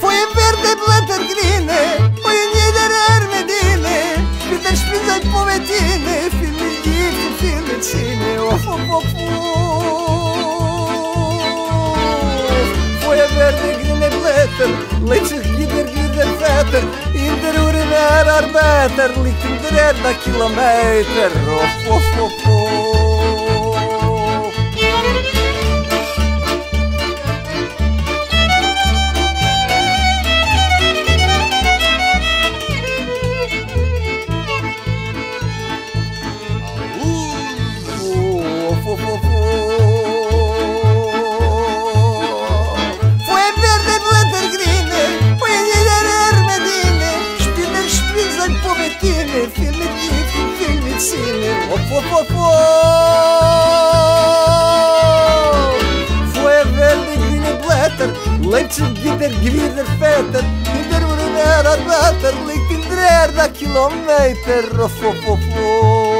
Foi a verde planta de grine, foi a minha dar armadilha, que despisei pometine, filho de filho de cine, oh fofofo. Foi a verde grine planta, leite de grida feta, e dar urinar arbeta, lique de dreda quilometer, oh fofofo. Leipzig gider gvider fetter, in der Urinär arbeiter, liegt in der Kilometer, fo, fo, fo.